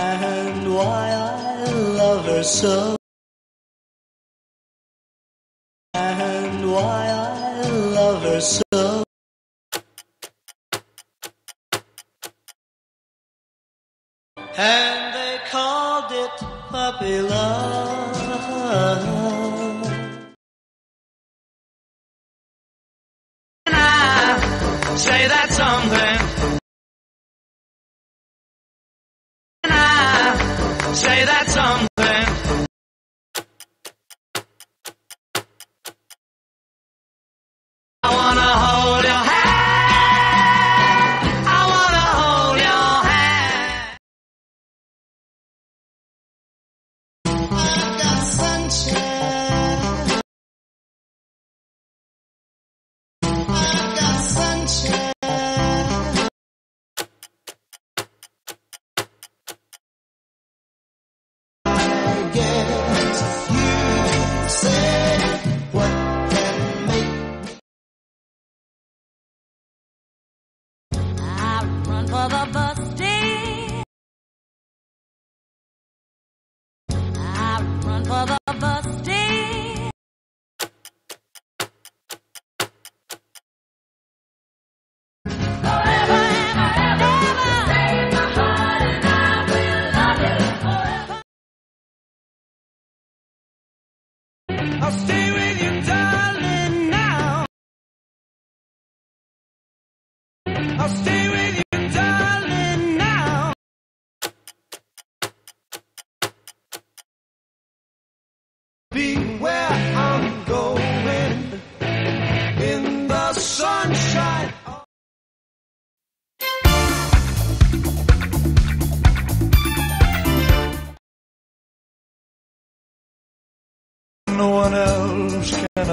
And why I love her so. And why I love her so. And they called it puppy love.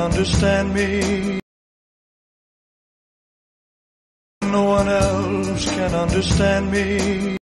understand me. No one else can understand me.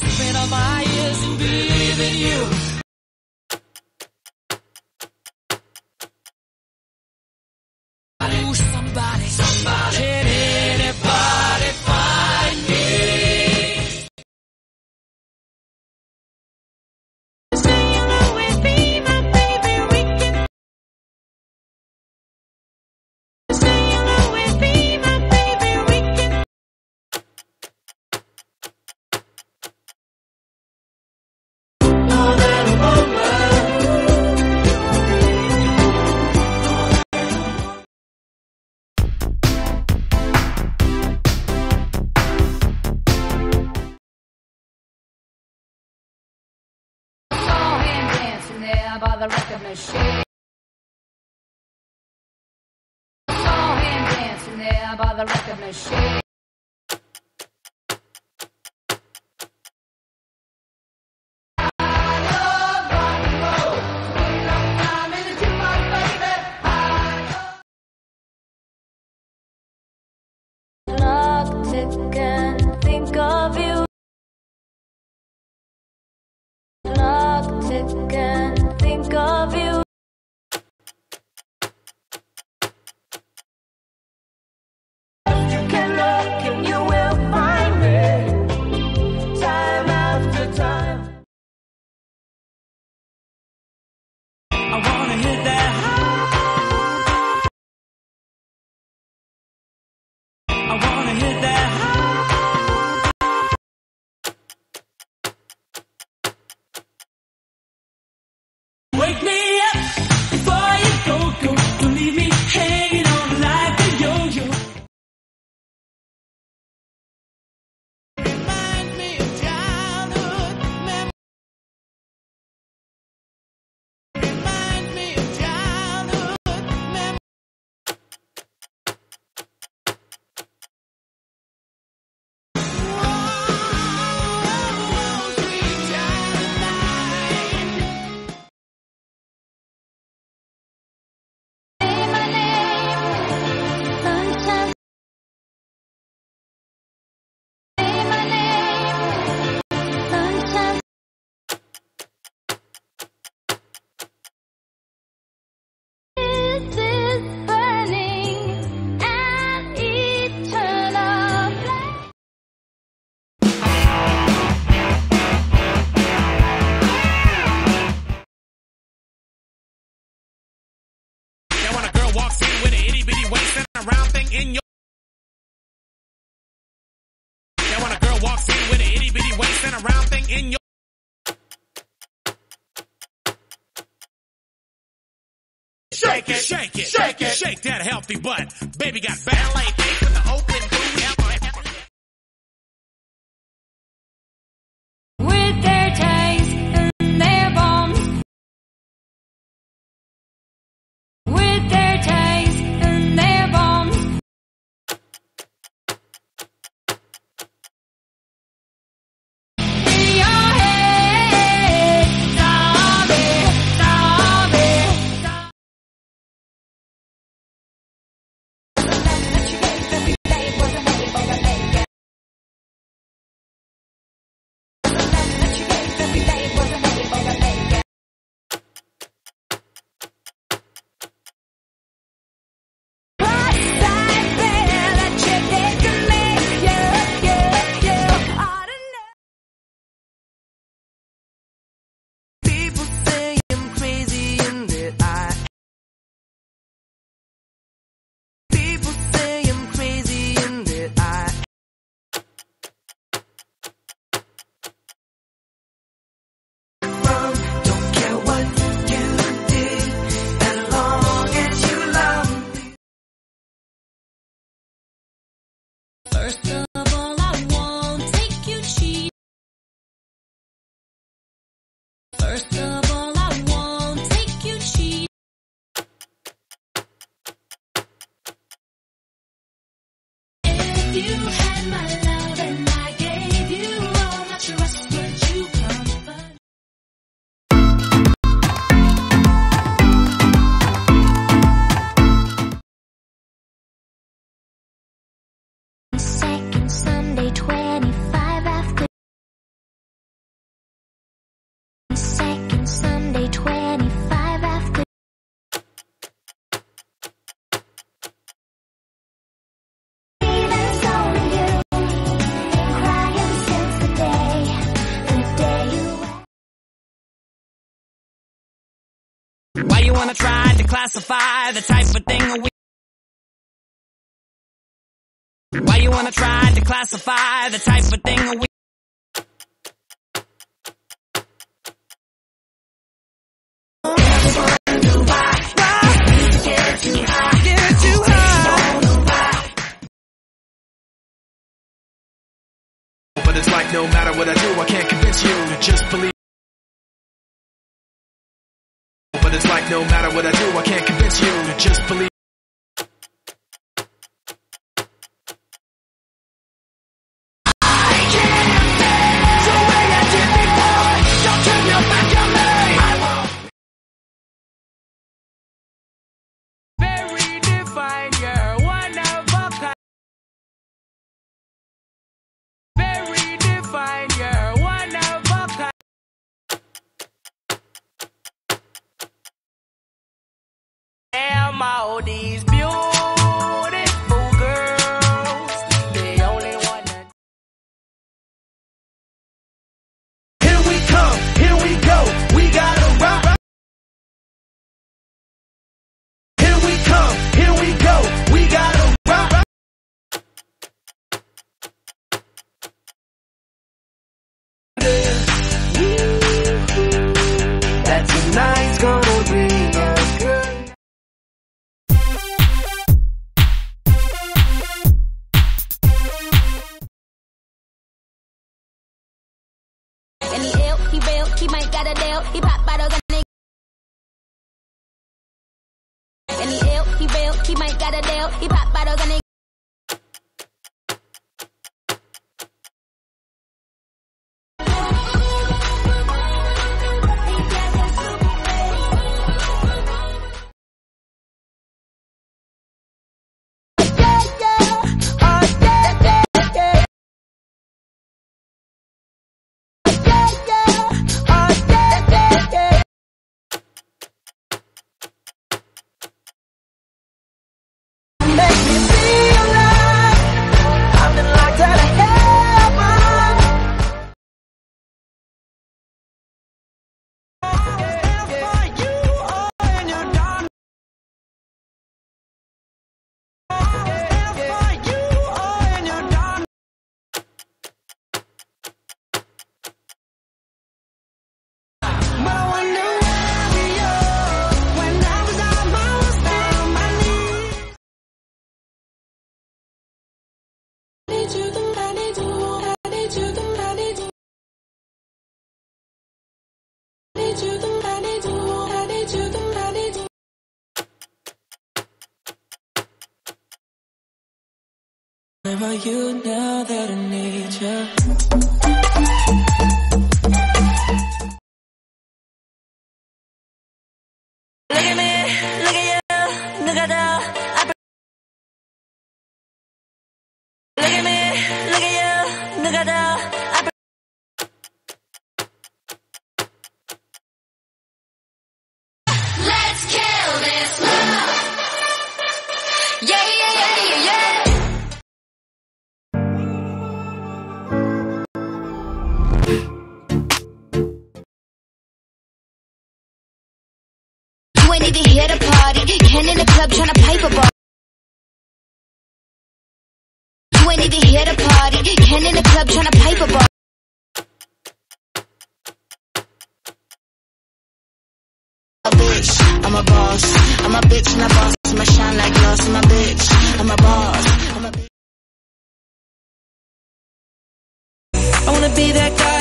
like a on my by the record machine. shake it, shake it, shake it, shake that healthy butt. Baby got ballet. you had my life. when I tried to classify the type of thing we why you wanna try to classify the type of thing we But it's like no matter what I do, I can't convince you. To just believe No matter what I do, I can't convince you. To just believe All these He pop bottles and they Where are you now that I need you? Look at me, look at you, look at the Look at me, look at you, look at the Even here to party. Ken in the club tryna pipe a bar. You ain't even here to party. Ken in the club tryna pipe a bar. a bitch. I'm a boss. I'm a bitch and a boss. I'ma shine like gloss. I'm a bitch. I'm a boss. I'm a bitch. I wanna be that guy.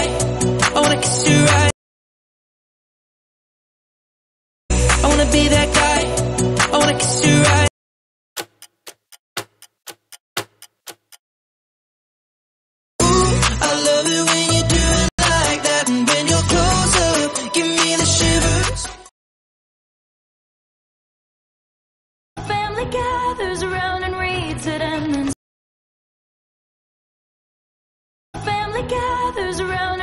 Be that guy. I wanna kiss you right. Ooh, I love it when you do it like that. And when you're close up, give me the shivers. Family gathers around and reads it and then family gathers around